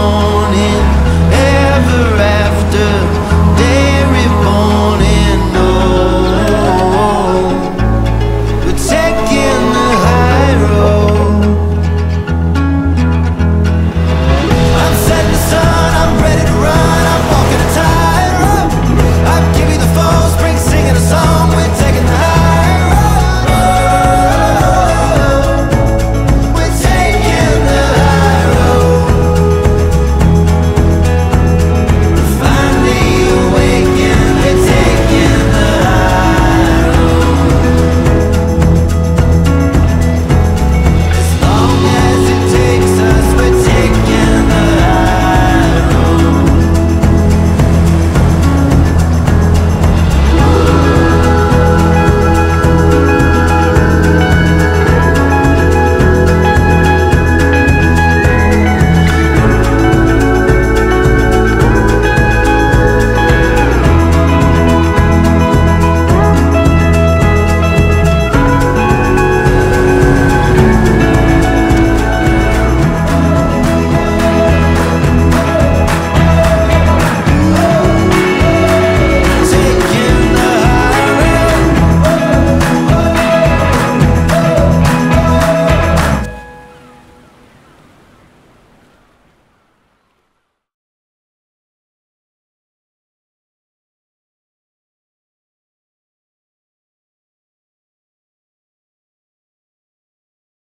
Oh.